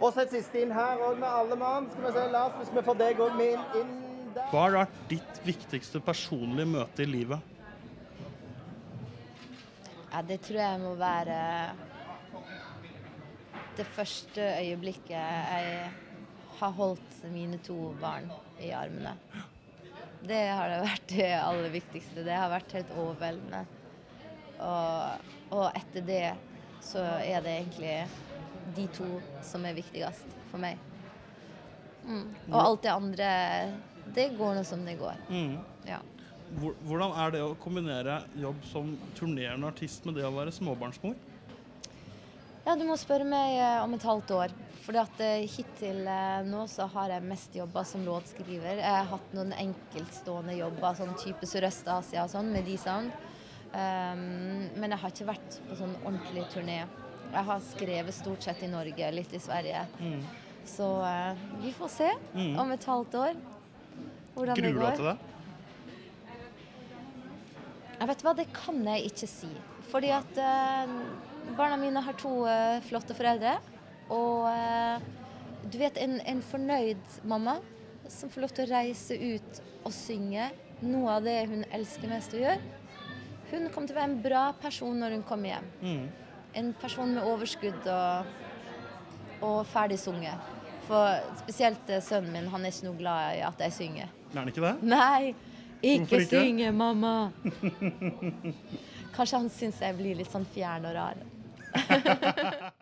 Og sett et siste inn her òg med alle mann. Skal vi se, Lars, hvis vi får deg òg med inn, inn der. Hva har vært ditt viktigste personlige møte i livet? Ja, det tror jeg må være det første øyeblikket jeg har holdt mine to barn i armene. Det har det vært det aller viktigste. Det har vært helt overveldende. Og, og etter det så er det egentlig de to som er viktigst for meg. Mm. Og alt det andre, det går nå som det går. Mm. Ja. Hvordan er det å kombinere jobb som turnerende artist med det å være småbarnsmor? Ja, du må spørre meg eh, om et halvt år. For hittil eh, nå så har jeg mest jobba som låtskriver. Jeg har hatt noen enkeltstående jobber, sånn type Sørøst-Asia og sånn, med de sound. Um, men jeg har ikke vært på sånn ordentlig turné. Jeg har skrevet stort sett i Norge, litt i Sverige. Mm. Så eh, vi får se Mm. om et halvt år hvordan det Gruer du deg til det? Jeg vet hva, det kan jeg ikke si. Fordi at eh, barna mine har to eh, flotte foreldre. Og eh, du vet, en, en fornøyd mamma som får lov til å reise ut og synge noe av det hun elsker mest å gjøre. Hun kommer til å være en bra person når hun kommer hjem. Mm. En person med overskudd og, og ferdig sunget. For spesielt eh, sønnen min, han er ikke noe glad i at jeg synger. Er han ikke det? Nei, ikke, ikke? synge, mamma. Kanskje han syns jeg blir litt sånn fjern og rar.